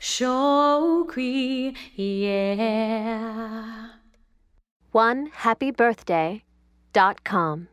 Shokri, yeah. One happy birthday dot com.